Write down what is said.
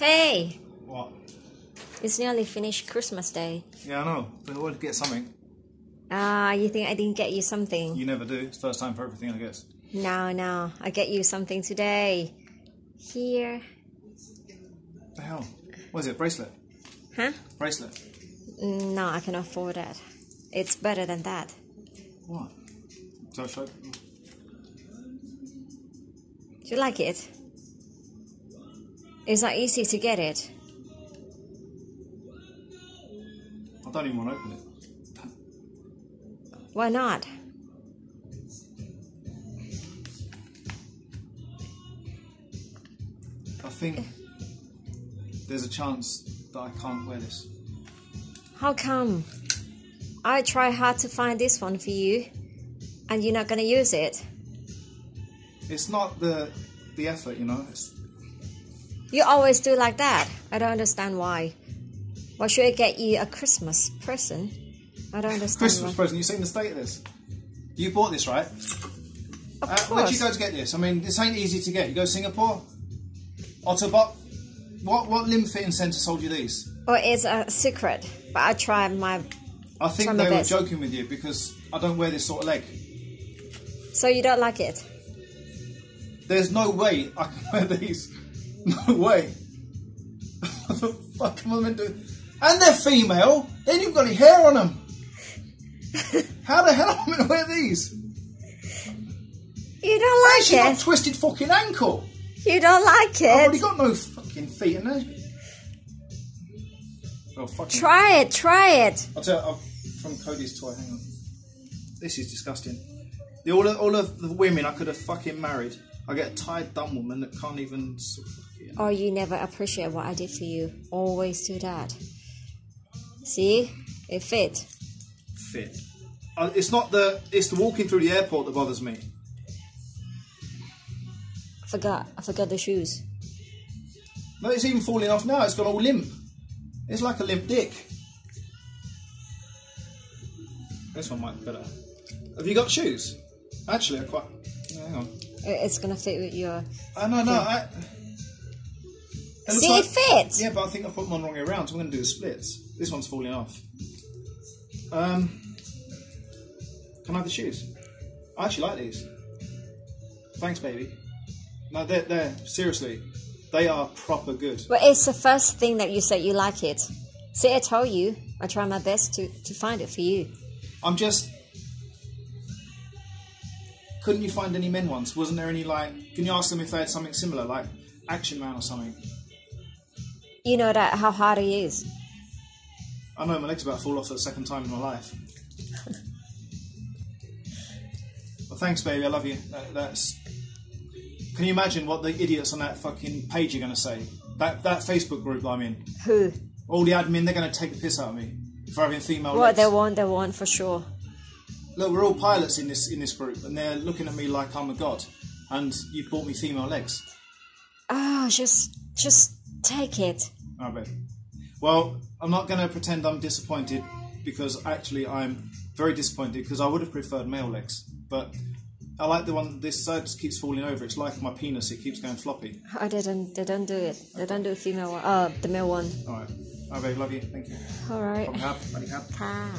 Hey, What? it's nearly finished Christmas Day. Yeah, I know. But I wanted to get something. Ah, you think I didn't get you something? You never do. It's first time for everything, I guess. No, no, I get you something today. Here, What the hell? What is it? Bracelet? huh? Bracelet? No, I can afford that. It's better than that. What? So show. Do you like it? It's not easy to get it. I don't even want to open it. Why not? I think there's a chance that I can't wear this. How come? I try hard to find this one for you, and you're not gonna use it. It's not the the effort, you know. It's, You always do like that. I don't understand why. Why should I get you a Christmas present? I don't understand. Christmas why. present. You seen the state of this? You bought this, right? Of Uh, where'd you go to get this? I mean, this ain't easy to get. You go to Singapore? Ottobock? What what limb fitting centre sold you these? Or it's a secret, but I tried my. I think they were joking with you because I don't wear this sort of leg. So you don't like it? There's no way I can wear these. No way. what the fuck am I meant to do? And they're female. Then you've got any hair on them. How the hell am I meant to wear these? You don't like She got a it? twisted fucking ankle. You don't like it. I've already got no fucking feet in there. Oh, fucking. Try it, try it. I'll tell you, I'll, from Cody's toy, hang on. This is disgusting. The, all, of, all of the women I could have fucking married, I get a tired dumb woman that can't even of fucking- Or you never appreciate what I did for you. Always do that. See? It fit. fit. Uh, it's not the, it's the walking through the airport that bothers me. I forgot. I forgot the shoes. No, it's even falling off now. It's got all limp. It's like a limp dick. This one might be better. Have you got shoes? Actually, I quite. hang on. It- It's gonna fit with your. Oh, no, no. I, it See, it fits. Yeah, but I think I put them on wrong way around, so I'm going to do the splits. This one's falling off. Um, can I have the shoes? I actually like these. Thanks, baby. No, they're, they're seriously, they are proper good. Well, it's the first thing that you said you like it. See, I told you. I try my best to, to find it for you. I'm just. Couldn't you find any men ones? Wasn't there any like? Can you ask them if they had something similar, like Action Man or something? You know that how hard it is. I know my leg's about to fall off for the second time in my life. well, thanks, baby. I love you. That, that's. Can you imagine what the idiots on that fucking page are going to say? That that Facebook group I'm in. Who? All the admin, they're going to take the piss out of me for having female What legs. they want, they want for sure. Look, we're all pilots in this in this group, and they're looking at me like I'm a god. And you've bought me female legs. Oh, just just take it. All right, babe. Well, I'm not going to pretend I'm disappointed because actually I'm very disappointed because I would have preferred male legs. But I like the one, this side just keeps falling over. It's like my penis, it keeps going floppy. Oh, they don't they don't do it. They don't do female one. Uh, the male one. All right. All right, babe. Love you. Thank you. All right. Have. Probably have. Ah.